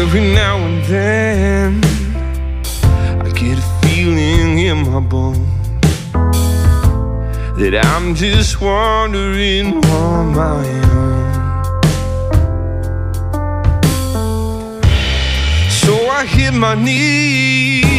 Every now and then I get a feeling in my bones That I'm just wandering on my own. So I hit my knees.